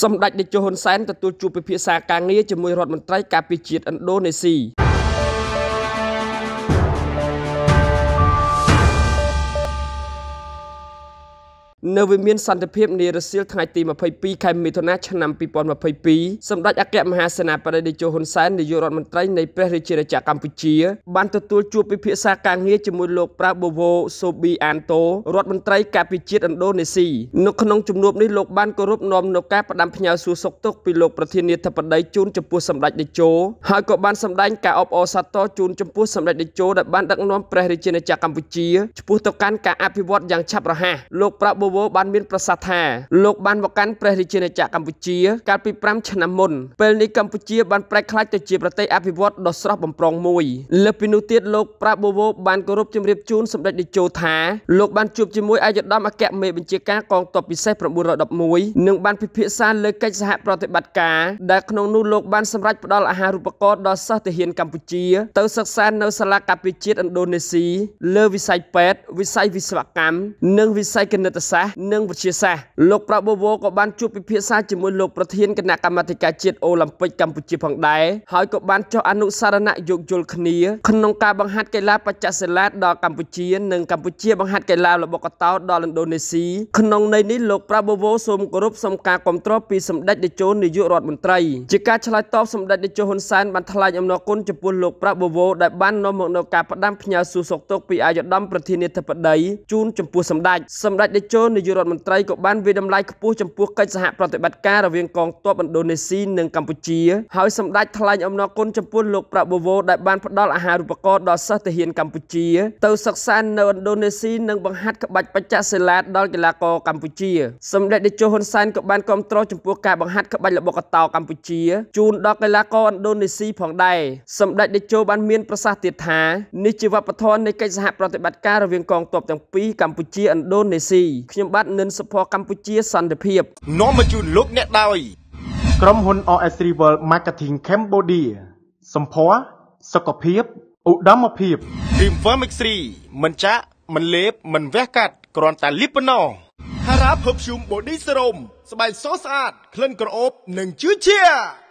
សម្ដេចតេជោហ៊ុនសែនទទួលជួបពិភាក្សាការងារជាមួយរដ្ឋមន្ត្រីការពារជាតិឥណ្ឌូនេស៊ី នៅវិមានសន្តិភាពនារសៀលថ្ងៃទី22ខែមិថុនាឆ្នាំ2022សម្ដេចអគ្គមហាសេនាបតីតេជោហ៊ុនសែននាយករដ្ឋមន្ត្រីនៃព្រះរាជាណាចក្រកម្ពុជាបានទទួលជួបពិភាក្សាការងារជាមួយលោកប្រាបូវូសូប៊ីអានតូរដ្ឋមន្ត្រីការពារជាតិឥណ្ឌូនេស៊ីនៅក្នុងជំនួបនេះលោកបានគោរពនាំនៅការផ្ដាំផ្ញើសួរសុខទុក្ខពីលោកប្រធានាធិបតីជូនចំពោះសម្ដេចតេជោហើយក៏បានសម្ដែងការអបអរសាទរជូនចំពោះសម្ដេចតេជោដែលបានដឹកនាំព្រះរាជាណាចក្រកម្ពុជាឆ្ពោះទៅកាន់ការអភិវឌ្ឍយ៉ាងឆាប់រហ័សលោកប្រាបូវូបានមានប្រសាសន៍ថាលោកបានមកកាន់ព្រះរាជាណាចក្រកម្ពុជា កាលពី5ឆ្នាំមុនពេលនេះកម្ពុជាបានប្រែក្លាយទៅជាប្រទេសអភិវឌ្ឍដ៏ស្រស់បំព្រងមួយលើពីនោះទៀតលោកប្រាបូវូបានគោរពជម្រាបជូនសម្ដេចតេជោថាលោកបានជួបជាមួយអាយដាមអគ្គមេបញ្ជាការកងទ័ពពិសេស911និងបានពិភាក្សាលើកិច្ចសហប្រតិបត្តិការដែលក្នុងនោះលោកបានសម្រេចផ្ដល់អាហារូបករណ៍ដល់សិស្សទាហានកម្ពុជា ទៅសិក្សានៅសាលាកាពិជាតិឥណ្ឌូនេស៊ីលើវិស័យពេទ្យវិស័យវិស្វកម្មនិងវិស័យគណិតសាស្ត្រនិងវិទ្យាសាស្ត្រលោកប្រាបូវក៏បានជួបពិភាក្សាជាមួយលោកប្រធានគណៈកម្មាធិការជាតិអូឡ িম্প ិកកម្ពុជាផងដែរហើយក៏បានចុះអនុសារណៈយោគយល់គ្នាក្នុងការបង្ហាត់កីឡាបច្ចេកសិលាដល់កម្ពុជានិងកម្ពុជាបង្ហាត់កីឡាល្បុក្កតោដល់ឥណ្ឌូនេស៊ីក្នុងន័យនេះលោកប្រាបូវសូមគោរពសូមការគ្រប់គ្រងពីសម្ដេចតេជោនាយករដ្ឋមន្ត្រីជាការឆ្លើយតបសម្ដេចតេជោហ៊ុនសែនបានថ្លែងអំណរគុណចំពោះលោកប្រាបូវដែលបាននាំមកនូវការផ្ដាំផ្ញើសួរសុខទុក្ខពីអាយដាមប្រធានាធិបតីជូនចំពោះសម្ដេចសម្ដេចតេជោនាយករដ្ឋមន្ត្រីក៏បានវិតម្លៃខ្ពស់ចំពោះកិច្ចសហប្រតិបត្តិការរវាងកងទ័ពឥណ្ឌូនេស៊ីនិងកម្ពុជាហើយសម្ដេចថ្លែងអំណរគុណចំពោះលោកប្រាបូវូដែលបានផ្ដល់អាហារូបករណ៍ដល់សិស្សទាហានកម្ពុជាទៅសិក្សានៅឥណ្ឌូនេស៊ីនិងបង្ហាត់ក្បាច់បច្ចេកសិលាដល់កីឡាករកម្ពុជាសម្ដេចតេជោហ៊ុនសែនក៏បានគាំទ្រចំពោះការបង្ហាត់ក្បាច់ល្បុក្កតោកម្ពុជាជូនដល់កីឡាករឥណ្ឌូនេស៊ីផងដែរសម្ដេចតេជោបានមានប្រសាសន៍ទៀតថានេះជាវប្បធម៌នៃកិច្ចសហប្រតិបត្តិការរវាងកងទ័ពទាំងពីរកម្ពុជាឥណ្ឌូនេស៊ីខ្ញុំបាទនិនសុភ័ក្រកម្ពុជាសន្តិភាពនាំមកជូនលោកអ្នកដោយក្រុមហ៊ុន RS Rival Marketing Cambodia សម្ភារសុខភាពឧត្តមភាព Cream Firmix 3មិនចាក់មិនលេបមិនវះកាត់គ្រាន់តែលាបប៉ុណ្ណោះ Hara Perfume Body Serum ស្បែកសស្អាតក្លិនក្រអូបនិងជឿជាក់